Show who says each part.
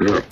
Speaker 1: Yeah.